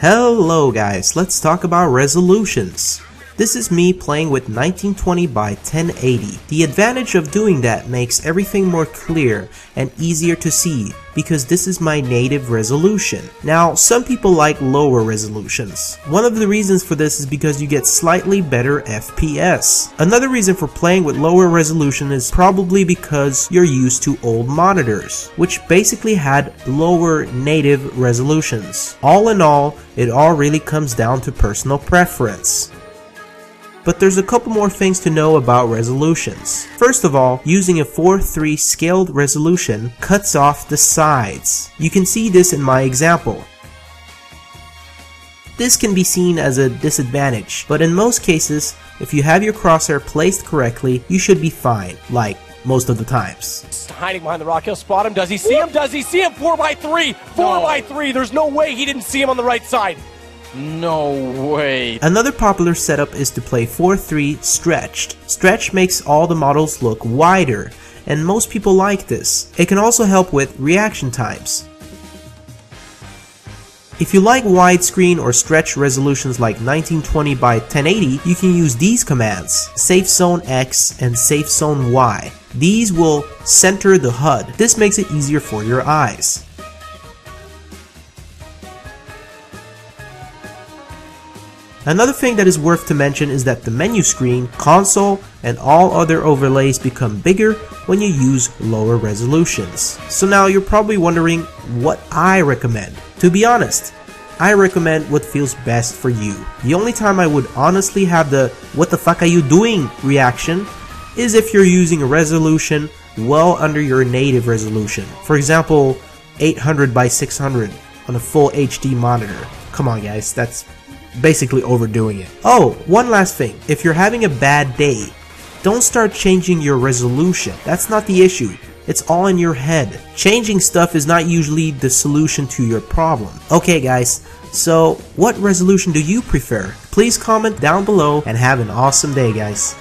Hello guys, let's talk about resolutions. This is me playing with 1920 by 1080. The advantage of doing that makes everything more clear and easier to see because this is my native resolution. Now, some people like lower resolutions. One of the reasons for this is because you get slightly better FPS. Another reason for playing with lower resolution is probably because you're used to old monitors, which basically had lower native resolutions. All in all, it all really comes down to personal preference. But there's a couple more things to know about resolutions. First of all, using a 4-3 scaled resolution cuts off the sides. You can see this in my example. This can be seen as a disadvantage, but in most cases, if you have your crosshair placed correctly, you should be fine, like most of the times. Hiding behind the rock, he'll spot him. Does he see him? Does he see him? 4 by 3 4 No. by 3 There's no way he didn't see him on the right side. No way. Another popular setup is to play 4-3 stretched. Stretch makes all the models look wider, and most people like this. It can also help with reaction times. If you like widescreen or stretch resolutions like 1920 by 1080, you can use these commands, Safe Zone X and Safe Zone Y. These will center the HUD. This makes it easier for your eyes. Another thing that is worth to mention is that the menu screen, console, and all other overlays become bigger when you use lower resolutions. So now you're probably wondering what I recommend. To be honest, I recommend what feels best for you. The only time I would honestly have the what the fuck are you doing reaction is if you're using a resolution well under your native resolution. For example, 800 by 600 on a full HD monitor. Come on guys, that's basically overdoing it. Oh, one last thing. If you're having a bad day, don't start changing your resolution. That's not the issue. It's all in your head. Changing stuff is not usually the solution to your problem. Okay guys, so what resolution do you prefer? Please comment down below and have an awesome day guys.